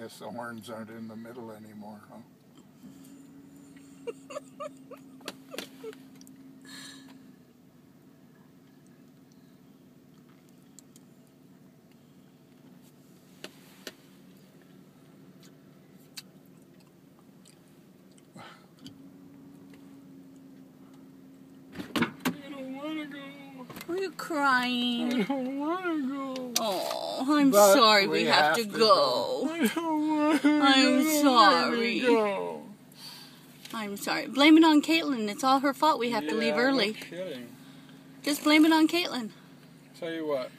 guess the horns aren't in the middle anymore, huh? I don't want to go. Are you crying? I don't want to go. I'm But sorry we, have, to, go. I don't want to I'm sorry. Go. I'm sorry. Blame it on Caitlin. It's all her fault we have to leave early. No kidding. Just blame it on Caitlin. Tell you what,